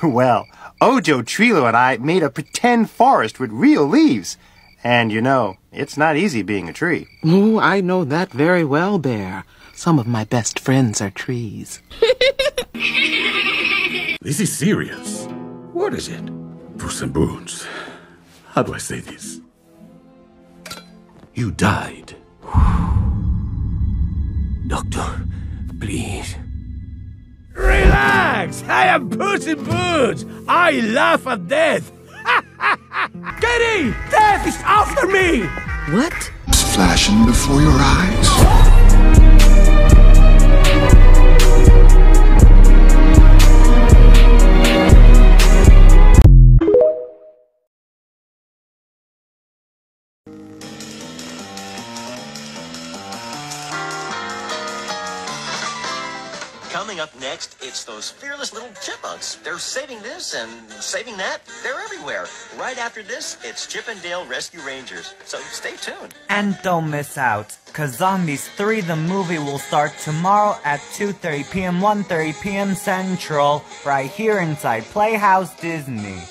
Well, Ojo Treelo and I made a pretend forest with real leaves. And you know, it's not easy being a tree. Oh, I know that very well, Bear. Some of my best friends are trees. This is serious. What is it? Puss in Boots. How do I say this? You died. Doctor, please. Relax! I am Puss in Boots! I laugh at death! Kitty! Death is after me! What? flashing before your eyes. Coming up next, it's those fearless little chipmunks. They're saving this and saving that. They're everywhere. Right after this, it's Chip and Dale Rescue Rangers. So stay tuned. And don't miss out, cause Zombies 3 the movie will start tomorrow at 2.30 p.m. 1.30 p.m. Central, right here inside Playhouse Disney.